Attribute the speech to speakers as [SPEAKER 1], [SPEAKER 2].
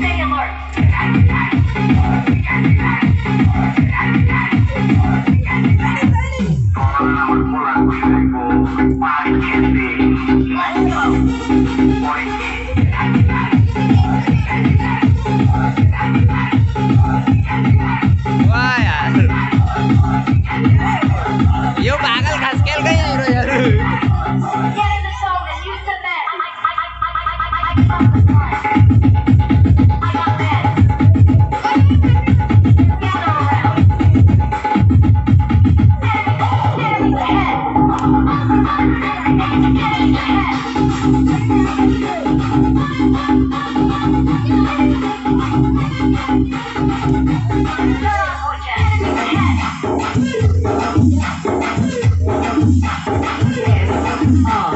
[SPEAKER 1] Tenha Oh.